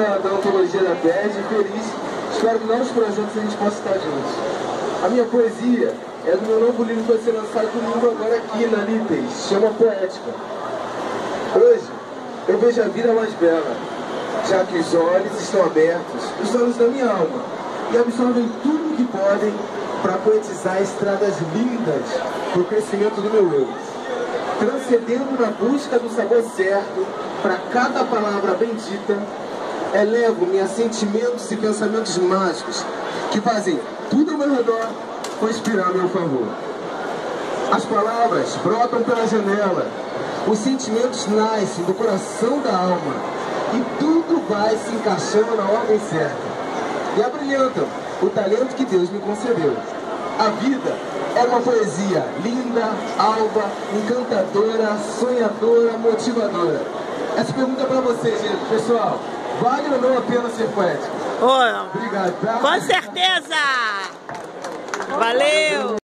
da ontologia da PED, feliz. Espero que novos projetos a gente possa estar juntos. A minha poesia é do meu novo livro que vai ser lançado domingo agora aqui na Lípez, chama Poética. Hoje eu vejo a vida mais bela, já que os olhos estão abertos, os olhos da minha alma, e absorvem tudo o que podem para poetizar estradas lindas para o crescimento do meu eu. Transcendendo na busca do sabor certo para cada palavra bendita elevo-me a sentimentos e pensamentos mágicos que fazem tudo ao meu redor conspirar a meu favor. As palavras brotam pela janela, os sentimentos nascem do coração da alma e tudo vai se encaixando na ordem certa. E abrilhantam o talento que Deus me concedeu. A vida é uma poesia linda, alva, encantadora, sonhadora, motivadora. Essa pergunta é para vocês. Pessoal, Vale ou não a pena ser poético? Oh, Obrigado, tá? Com certeza! Valeu!